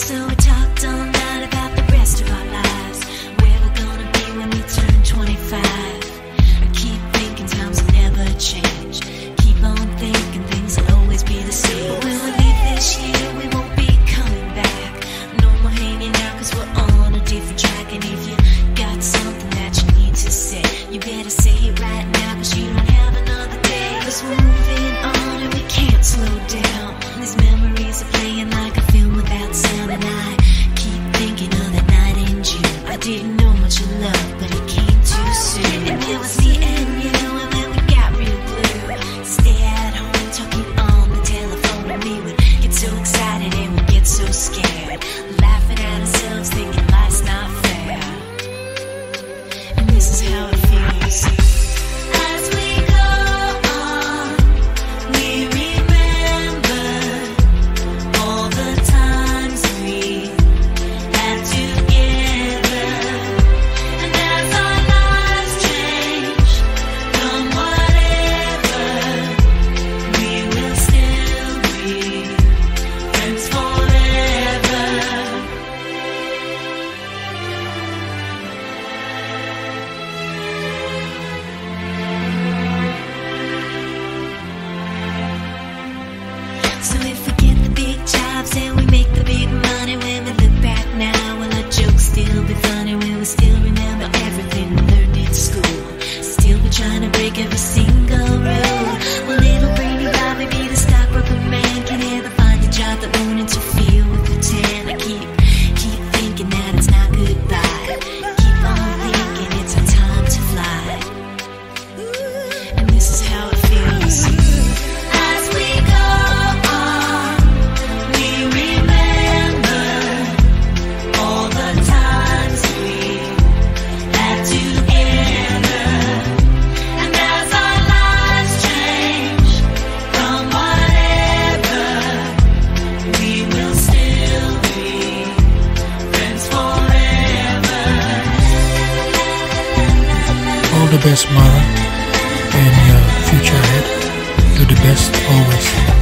still we would get too excited and we get so scared. trying to break every single rule. the best, mother, and your future ahead. You're the best always.